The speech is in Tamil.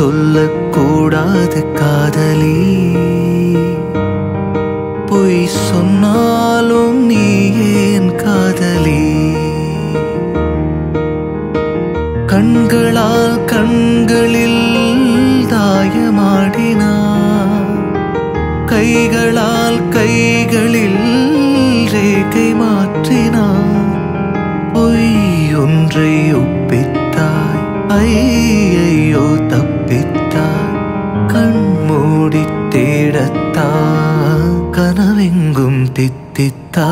சொல்லக்கூடாது காதலி. பொய் சொன்னாலும் நீ ஏன் காதலி? கண்களால் கண்களில் தாயமாடினார் கைகளால் கைகளில் ரேகை மாற்றினார் பொய் ஒன்றை ஒப்பித்தாய் ஐயையோ தப்பு തീടത്താ കനവെങ്കും തിത്തിത്താ.